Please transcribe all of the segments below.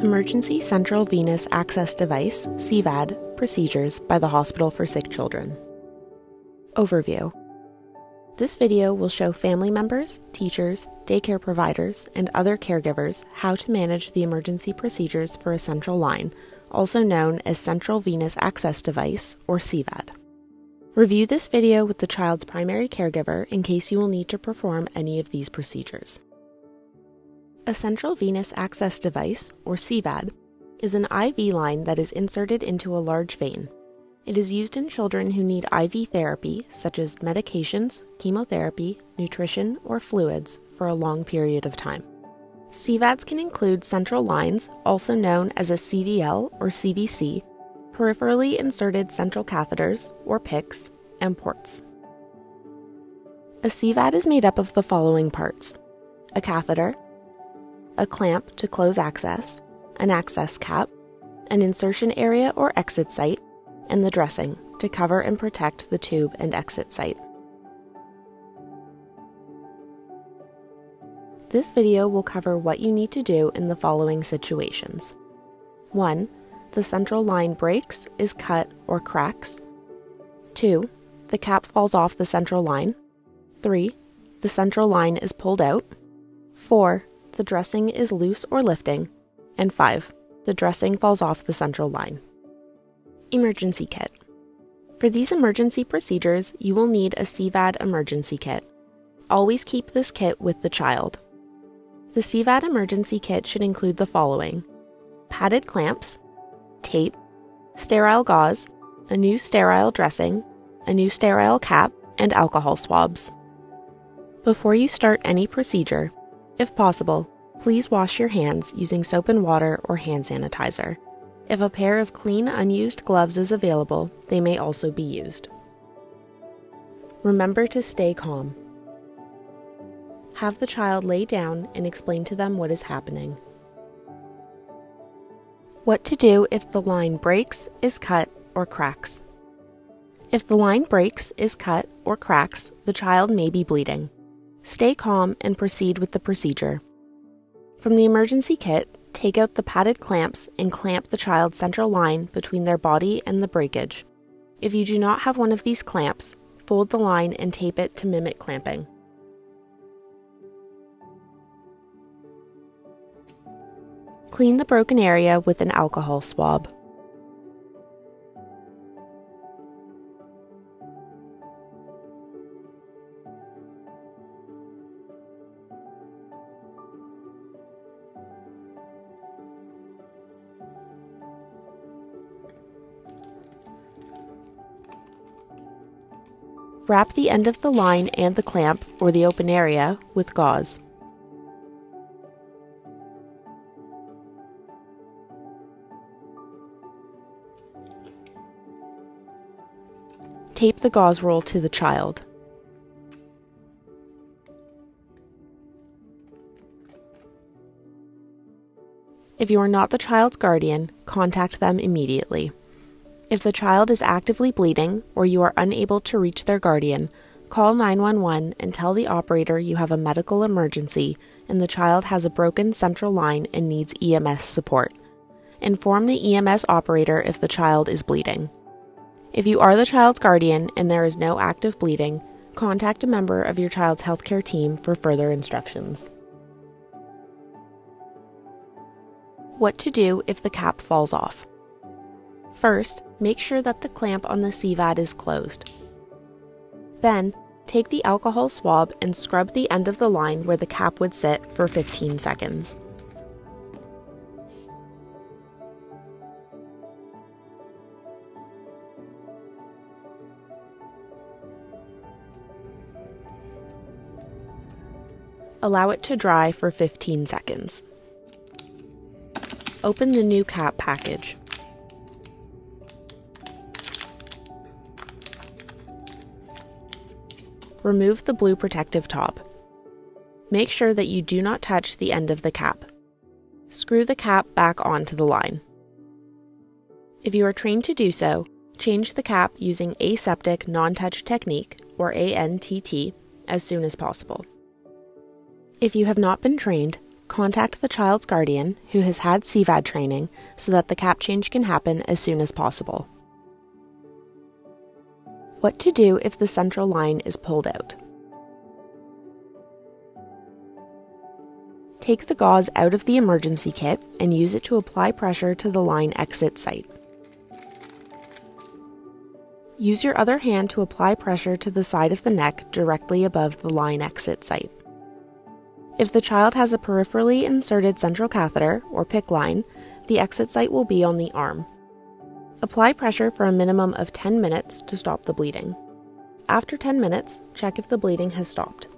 Emergency Central Venous Access Device, CVAD, procedures by the Hospital for Sick Children. Overview This video will show family members, teachers, daycare providers, and other caregivers how to manage the emergency procedures for a central line, also known as Central Venous Access Device, or CVAD. Review this video with the child's primary caregiver in case you will need to perform any of these procedures. A central venous access device, or CVAD, is an IV line that is inserted into a large vein. It is used in children who need IV therapy, such as medications, chemotherapy, nutrition, or fluids, for a long period of time. CVADs can include central lines, also known as a CVL or CVC, peripherally inserted central catheters, or PICCs, and ports. A CVAD is made up of the following parts a catheter, a clamp to close access, an access cap, an insertion area or exit site, and the dressing to cover and protect the tube and exit site. This video will cover what you need to do in the following situations. 1. The central line breaks, is cut, or cracks. 2. The cap falls off the central line. 3. The central line is pulled out. 4 the dressing is loose or lifting, and 5. The dressing falls off the central line. Emergency Kit For these emergency procedures, you will need a CVAD emergency kit. Always keep this kit with the child. The CVAD emergency kit should include the following padded clamps, tape, sterile gauze, a new sterile dressing, a new sterile cap, and alcohol swabs. Before you start any procedure, if possible, please wash your hands using soap and water or hand sanitizer. If a pair of clean, unused gloves is available, they may also be used. Remember to stay calm. Have the child lay down and explain to them what is happening. What to do if the line breaks, is cut, or cracks. If the line breaks, is cut, or cracks, the child may be bleeding. Stay calm and proceed with the procedure. From the emergency kit, take out the padded clamps and clamp the child's central line between their body and the breakage. If you do not have one of these clamps, fold the line and tape it to mimic clamping. Clean the broken area with an alcohol swab. Wrap the end of the line and the clamp, or the open area, with gauze. Tape the gauze roll to the child. If you are not the child's guardian, contact them immediately. If the child is actively bleeding or you are unable to reach their guardian, call 911 and tell the operator you have a medical emergency and the child has a broken central line and needs EMS support. Inform the EMS operator if the child is bleeding. If you are the child's guardian and there is no active bleeding, contact a member of your child's healthcare team for further instructions. What to do if the cap falls off. First, make sure that the clamp on the CVAD is closed. Then, take the alcohol swab and scrub the end of the line where the cap would sit for 15 seconds. Allow it to dry for 15 seconds. Open the new cap package. Remove the blue protective top. Make sure that you do not touch the end of the cap. Screw the cap back onto the line. If you are trained to do so, change the cap using aseptic non touch technique, or ANTT, as soon as possible. If you have not been trained, contact the child's guardian who has had CVAD training so that the cap change can happen as soon as possible. What to do if the central line is pulled out. Take the gauze out of the emergency kit and use it to apply pressure to the line exit site. Use your other hand to apply pressure to the side of the neck directly above the line exit site. If the child has a peripherally inserted central catheter, or PICC line, the exit site will be on the arm. Apply pressure for a minimum of 10 minutes to stop the bleeding. After 10 minutes, check if the bleeding has stopped.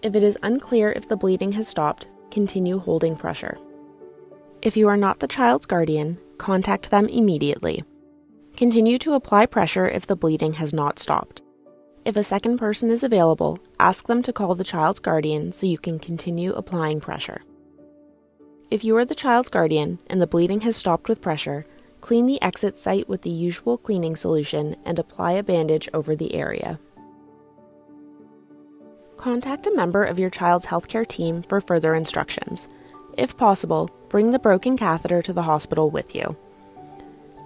If it is unclear if the bleeding has stopped, continue holding pressure. If you are not the child's guardian, contact them immediately. Continue to apply pressure if the bleeding has not stopped. If a second person is available, ask them to call the child's guardian so you can continue applying pressure. If you are the child's guardian and the bleeding has stopped with pressure, clean the exit site with the usual cleaning solution and apply a bandage over the area. Contact a member of your child's healthcare team for further instructions. If possible, bring the broken catheter to the hospital with you.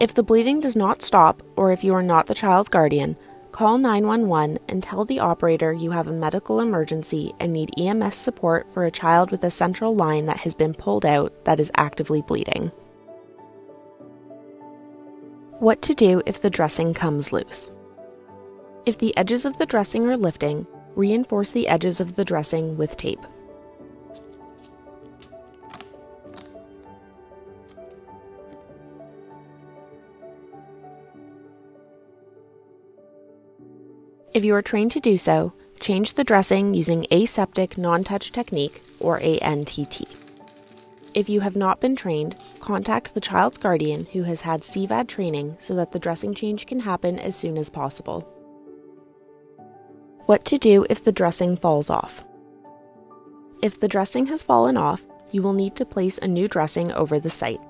If the bleeding does not stop, or if you are not the child's guardian, call 911 and tell the operator you have a medical emergency and need EMS support for a child with a central line that has been pulled out that is actively bleeding. What to do if the dressing comes loose. If the edges of the dressing are lifting, Reinforce the edges of the dressing with tape. If you are trained to do so, change the dressing using aseptic non touch technique or ANTT. If you have not been trained, contact the child's guardian who has had CVAD training so that the dressing change can happen as soon as possible. What to do if the dressing falls off. If the dressing has fallen off, you will need to place a new dressing over the site.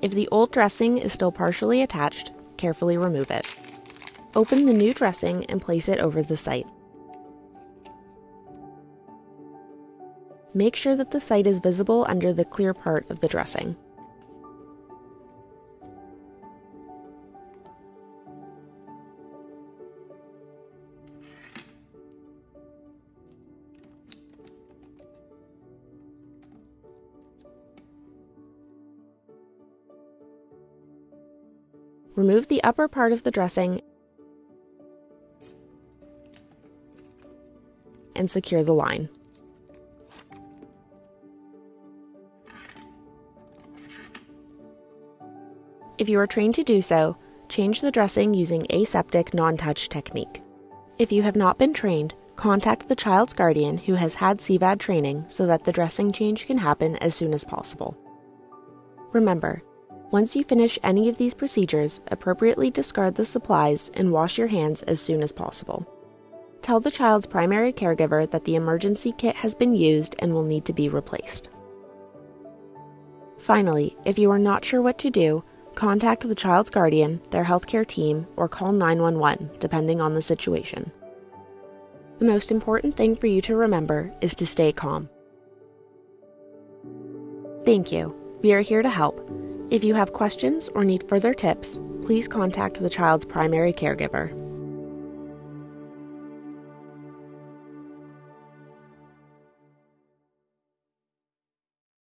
If the old dressing is still partially attached, carefully remove it. Open the new dressing and place it over the site. Make sure that the site is visible under the clear part of the dressing. Remove the upper part of the dressing and secure the line. If you are trained to do so, change the dressing using aseptic non touch technique. If you have not been trained, contact the child's guardian who has had CVAD training so that the dressing change can happen as soon as possible. Remember, once you finish any of these procedures, appropriately discard the supplies and wash your hands as soon as possible. Tell the child's primary caregiver that the emergency kit has been used and will need to be replaced. Finally, if you are not sure what to do, contact the child's guardian, their healthcare team, or call 911, depending on the situation. The most important thing for you to remember is to stay calm. Thank you. We are here to help if you have questions or need further tips, please contact the child's primary caregiver.